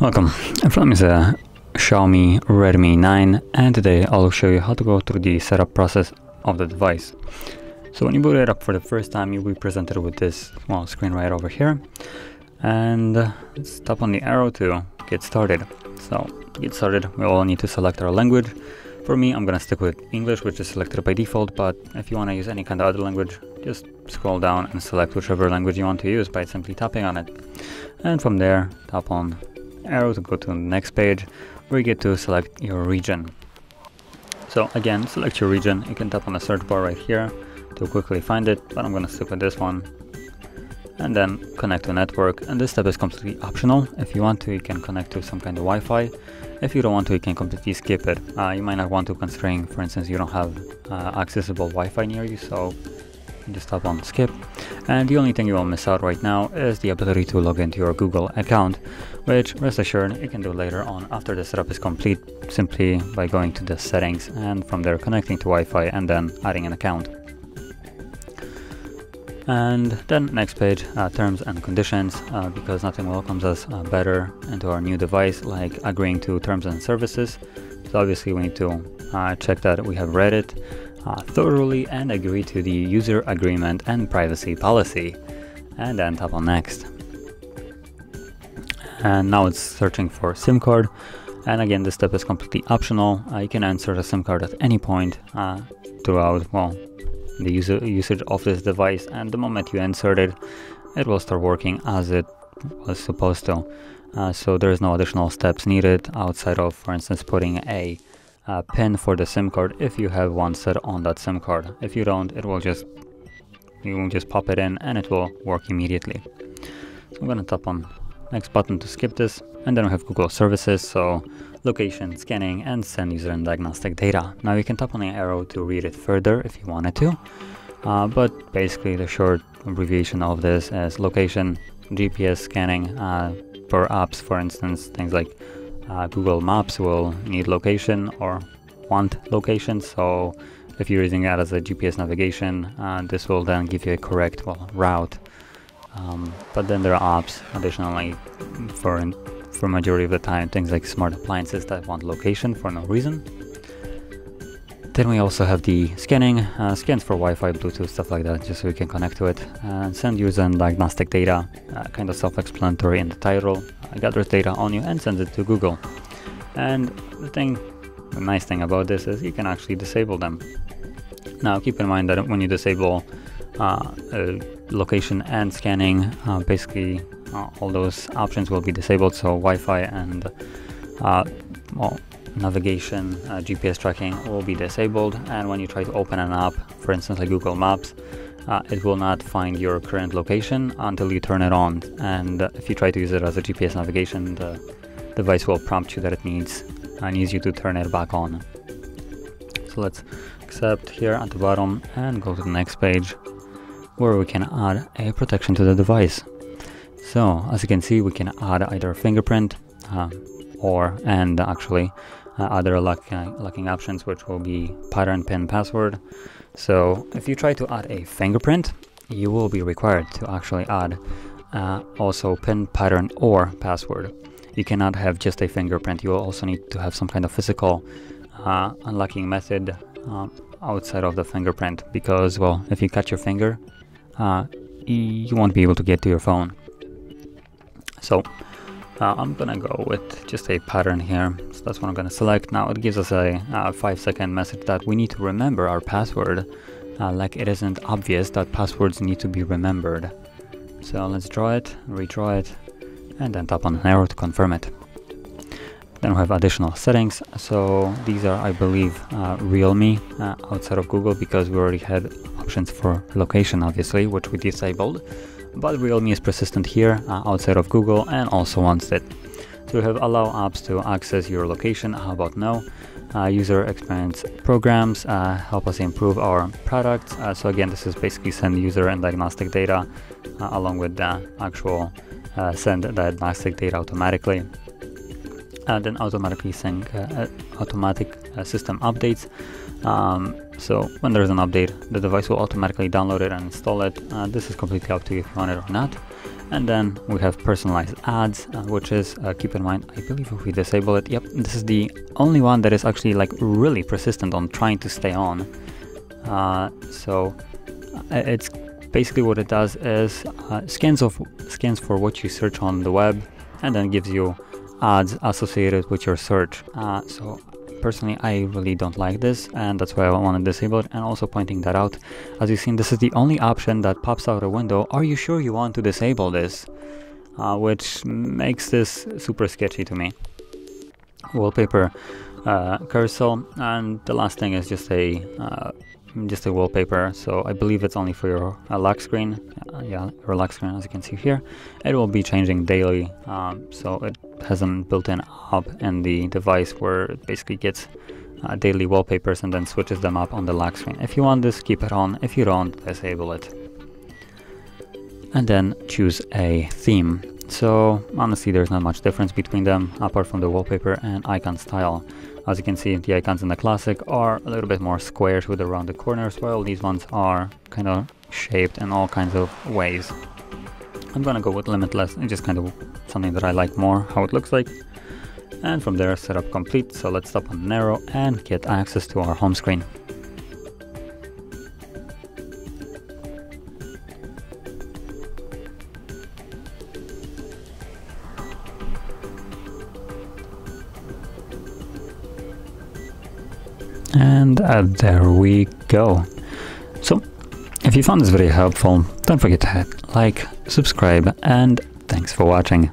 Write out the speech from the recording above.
Welcome, in front of me is a Xiaomi Redmi 9 and today I'll show you how to go through the setup process of the device. So when you boot it up for the first time you'll be presented with this small screen right over here and let's tap on the arrow to get started. So to get started we all need to select our language. For me I'm gonna stick with English which is selected by default but if you want to use any kind of other language just scroll down and select whichever language you want to use by simply tapping on it. And from there tap on arrow to go to the next page where you get to select your region. So again, select your region. You can tap on the search bar right here to quickly find it, but I'm going to stick with this one. And then connect to network. And this step is completely optional. If you want to, you can connect to some kind of Wi-Fi. If you don't want to, you can completely skip it. Uh, you might not want to constrain, for instance, you don't have uh, accessible Wi-Fi near you, so just tap on skip. And the only thing you will miss out right now is the ability to log into your Google account, which rest assured you can do later on after the setup is complete simply by going to the settings and from there connecting to Wi-Fi and then adding an account. And then next page, uh, terms and conditions, uh, because nothing welcomes us uh, better into our new device like agreeing to terms and services. So obviously we need to uh, check that we have read it uh, thoroughly and agree to the user agreement and privacy policy. And then tap on next. And now it's searching for SIM card. And again this step is completely optional. Uh, you can insert a SIM card at any point uh, throughout well the user usage of this device. And the moment you insert it it will start working as it was supposed to. Uh, so there's no additional steps needed outside of for instance putting a uh, pin for the SIM card if you have one set on that SIM card. If you don't, it will just you will just pop it in and it will work immediately. So I'm gonna tap on next button to skip this and then we have Google services so location, scanning and send user and diagnostic data. Now you can tap on the arrow to read it further if you wanted to uh, but basically the short abbreviation of this is location, GPS scanning uh, for apps for instance, things like uh, Google Maps will need location or want location. So if you're using that as a GPS navigation, uh, this will then give you a correct well, route. Um, but then there are apps additionally for for majority of the time things like smart appliances that want location for no reason. Then we also have the scanning, uh, scans for Wi-Fi, Bluetooth, stuff like that, just so we can connect to it. And send user and diagnostic data, uh, kind of self-explanatory in the title. Uh, gathers data on you and sends it to Google. And the thing, the nice thing about this is you can actually disable them. Now keep in mind that when you disable uh, location and scanning, uh, basically uh, all those options will be disabled, so Wi-Fi and well, navigation, uh, GPS tracking will be disabled and when you try to open an app, for instance like Google Maps, uh, it will not find your current location until you turn it on and uh, if you try to use it as a GPS navigation the device will prompt you that it needs uh, needs you to turn it back on. So let's accept here at the bottom and go to the next page where we can add a protection to the device. So as you can see we can add either fingerprint uh, or and actually other uh, locking options which will be pattern pin password. So if you try to add a fingerprint you will be required to actually add uh, also pin pattern or password. You cannot have just a fingerprint. You will also need to have some kind of physical uh, unlocking method um, outside of the fingerprint because well if you cut your finger uh, you won't be able to get to your phone. So uh, I'm gonna go with just a pattern here. So that's what I'm gonna select. Now it gives us a, a five second message that we need to remember our password. Uh, like it isn't obvious that passwords need to be remembered. So let's draw it redraw it and then tap on an arrow to confirm it. Then we have additional settings. So these are I believe uh, Redmi uh, outside of Google because we already had options for location obviously which we disabled but Redmi is persistent here uh, outside of Google and also wants it. We have allow apps to access your location, how about no? Uh, user experience programs uh, help us improve our products. Uh, so again, this is basically send user and diagnostic data uh, along with the actual uh, send diagnostic data automatically. And then automatically sync automatic system updates. Um, So when there's an update, the device will automatically download it and install it. Uh, this is completely up to you if you want it or not. And then we have personalized ads, uh, which is, uh, keep in mind, I believe if we disable it, yep, this is the only one that is actually like really persistent on trying to stay on. Uh, so uh, it's basically what it does is uh, scans of scans for what you search on the web and then gives you ads associated with your search. Uh, so personally I really don't like this and that's why I want to disable it and also pointing that out. As you've seen this is the only option that pops out a window. Are you sure you want to disable this? Uh, which makes this super sketchy to me. Wallpaper uh, and the last thing is just a uh, just a wallpaper so I believe it's only for your uh, lock screen. Uh, yeah your lock screen as you can see here. It will be changing daily um, so it has a built-in app in the device where it basically gets uh, daily wallpapers and then switches them up on the lock screen. If you want this keep it on. If you don't disable it. And then choose a theme. So honestly there's not much difference between them apart from the wallpaper and icon style as you can see, the icons in the Classic are a little bit more squares with the rounded corners, while these ones are kind of shaped in all kinds of ways. I'm gonna go with Limitless, it's just kind of something that I like more, how it looks like. And from there, setup complete, so let's stop on Narrow and get access to our home screen. And uh, there we go. So, if you found this video helpful, don't forget to hit like, subscribe, and thanks for watching.